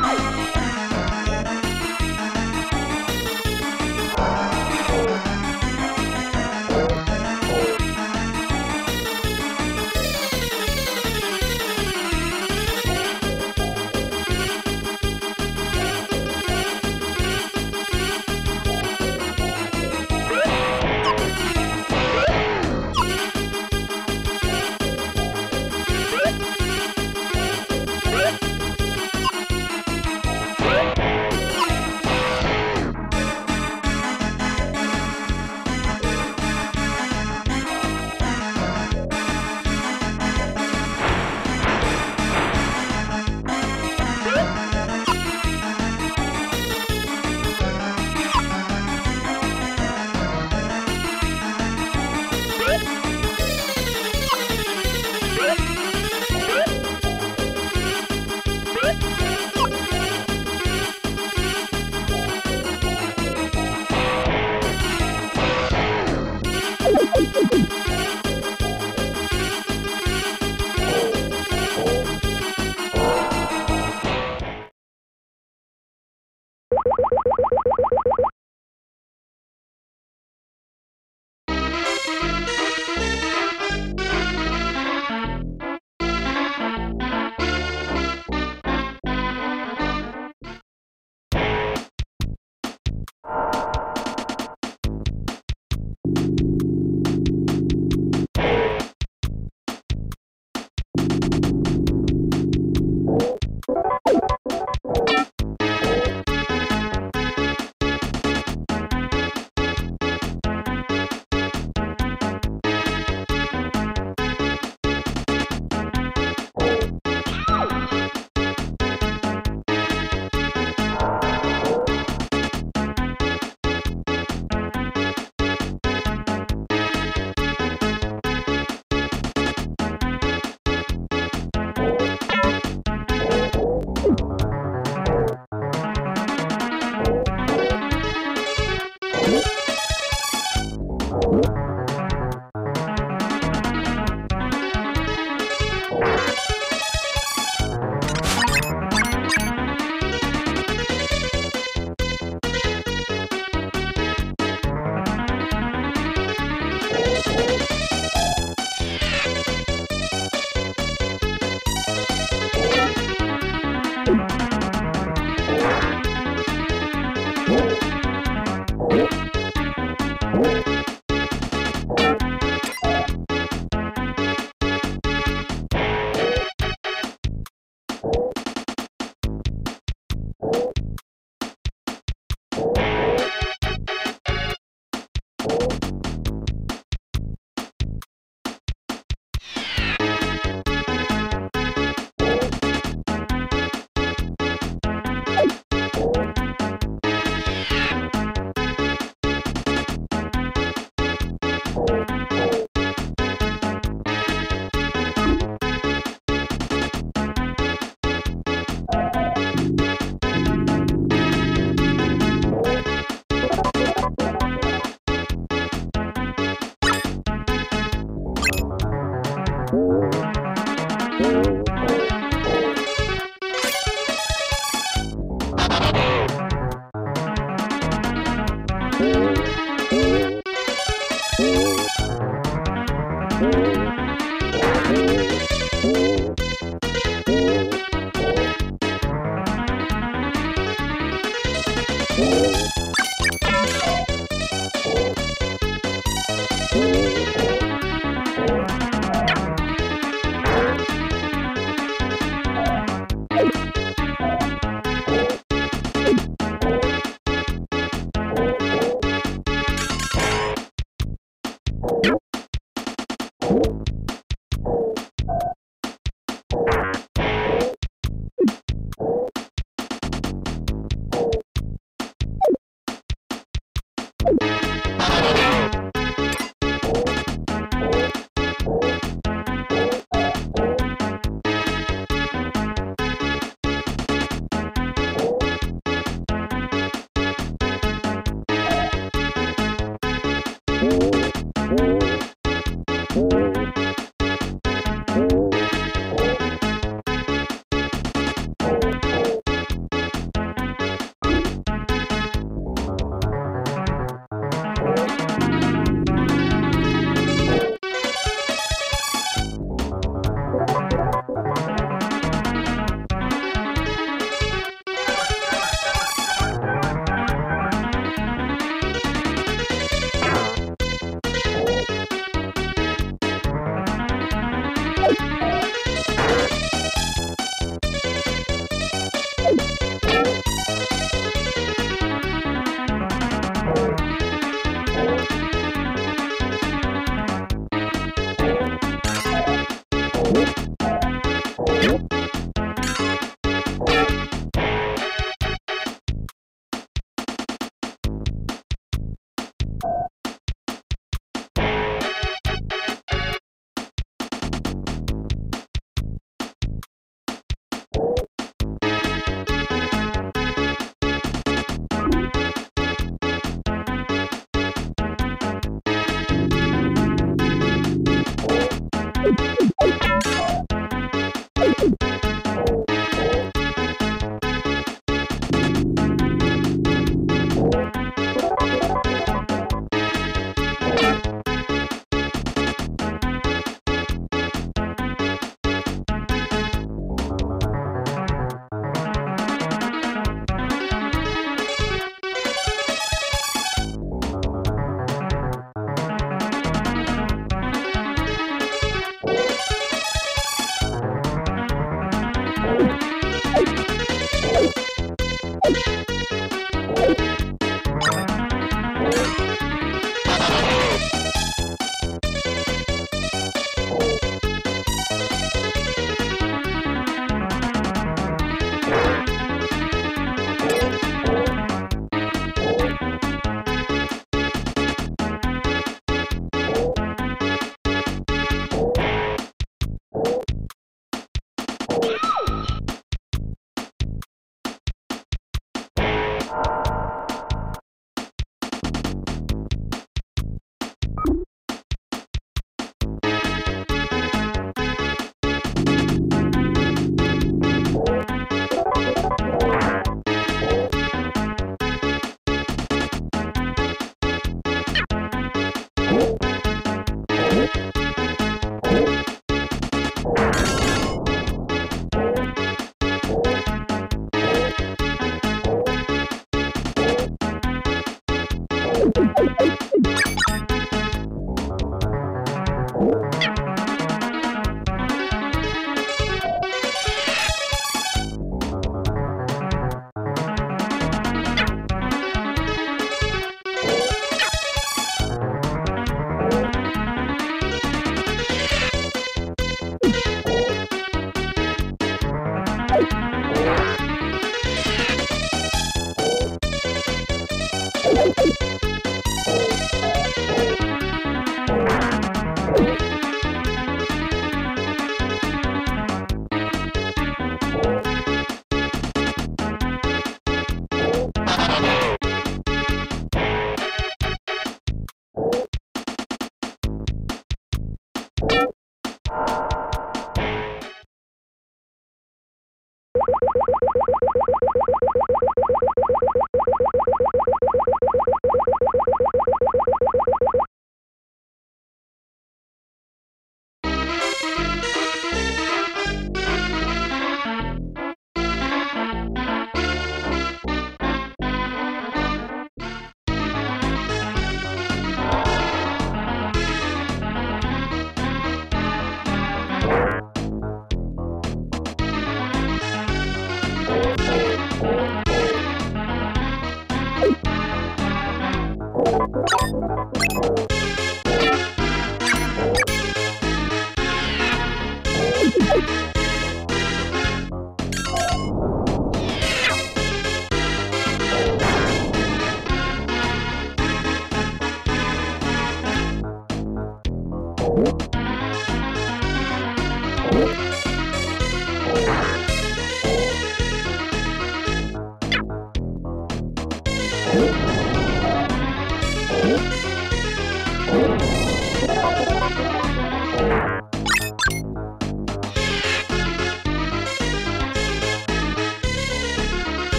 Música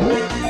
you